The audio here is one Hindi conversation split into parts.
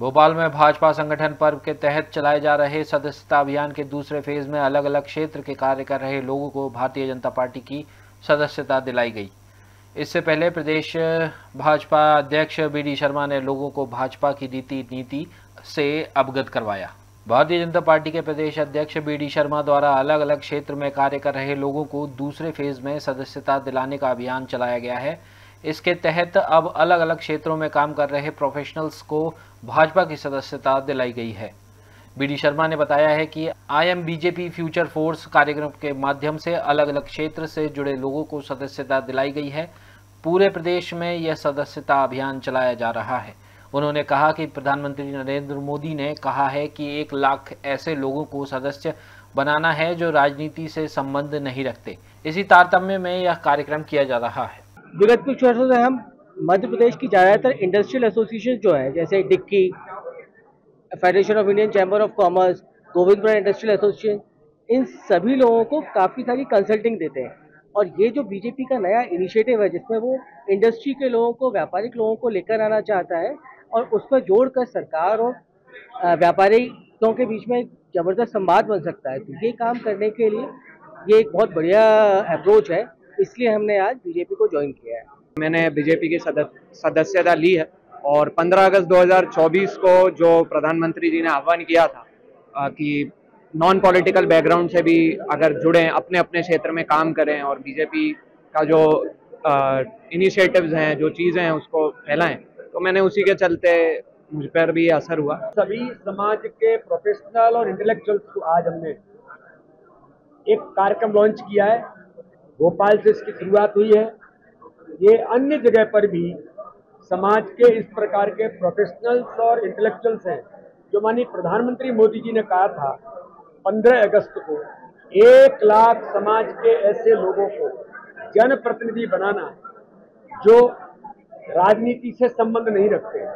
भोपाल में भाजपा संगठन पर्व के तहत चलाए जा रहे सदस्यता अभियान के दूसरे फ़ेज़ में अलग अलग क्षेत्र के कार्य कर रहे लोगों को भारतीय जनता पार्टी की सदस्यता दिलाई गई। इससे पहले प्रदेश भाजपा अध्यक्ष बी डी शर्मा ने लोगों को भाजपा की रीति नीति से अवगत करवाया। भारतीय जनता पार्टी के प्रदेश अध्यक्ष बी डी शर्मा द्वारा अलग अलग क्षेत्र में कार्य कर रहे लोगों को दूसरे फ़ेज़ में सदस्यता दिलाने का अभियान चलाया गया है। इसके तहत अब अलग अलग क्षेत्रों में काम कर रहे प्रोफेशनल्स को भाजपा की सदस्यता दिलाई गई है। बी डी शर्मा ने बताया है कि I am BJP future force कार्यक्रम के माध्यम से अलग अलग क्षेत्र से जुड़े लोगों को सदस्यता दिलाई गई है। पूरे प्रदेश में यह सदस्यता अभियान चलाया जा रहा है। उन्होंने कहा कि प्रधानमंत्री नरेंद्र मोदी ने कहा है कि एक लाख ऐसे लोगों को सदस्य बनाना है जो राजनीति से संबंध नहीं रखते। इसी तारतम्य में यह कार्यक्रम किया जा रहा है। विगत कुछ वर्षों से हम मध्य प्रदेश की ज़्यादातर इंडस्ट्रियल एसोसिएशन जो है, जैसे DICCI federation of Indian chamber of commerce Govindpura industrial association इन सभी लोगों को काफ़ी सारी कंसल्टिंग देते हैं। और ये जो बीजेपी का नया इनिशिएटिव है, जिसमें वो इंडस्ट्री के लोगों को, व्यापारिक लोगों को लेकर आना चाहता है, और उस पर जोड़कर सरकार और व्यापारिकों के बीच में ज़बरदस्त संवाद बन सकता है। तो ये काम करने के लिए ये एक बहुत बढ़िया अप्रोच है। इसलिए हमने आज बीजेपी को ज्वाइन किया है। मैंने बीजेपी की सदस्यता ली है और 15 अगस्त 2024 को जो प्रधानमंत्री जी ने आह्वान किया था कि नॉन पॉलिटिकल बैकग्राउंड से भी अगर जुड़े अपने अपने क्षेत्र में काम करें और बीजेपी का जो इनिशिएटिव्स हैं, जो चीज़ें हैं, उसको फैलाएँ तो मैंने उसी के चलते मुझ पर भी असर हुआ। सभी समाज के प्रोफेशनल और इंटेलेक्चुअल्स को आज हमने एक कार्यक्रम लॉन्च किया है। भोपाल से इसकी शुरुआत हुई है। ये अन्य जगह पर भी समाज के इस प्रकार के प्रोफेशनल्स और इंटेलेक्चुअल्स हैं, जो माननीय प्रधानमंत्री मोदी जी ने कहा था 15 अगस्त को, एक लाख समाज के ऐसे लोगों को जनप्रतिनिधि बनाना जो राजनीति से संबंध नहीं रखते,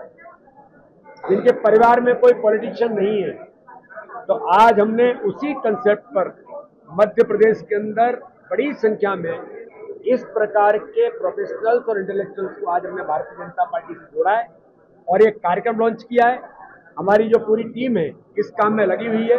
जिनके परिवार में कोई पॉलिटिशियन नहीं है। तो आज हमने उसी कंसेप्ट पर मध्य प्रदेश के अंदर बड़ी संख्या में इस प्रकार के प्रोफेशनल्स और इंटेलेक्चुअल्स को आज हमने भारतीय जनता पार्टी से जोड़ा है और एक कार्यक्रम लॉन्च किया है। हमारी जो पूरी टीम है, इस काम में लगी हुई है।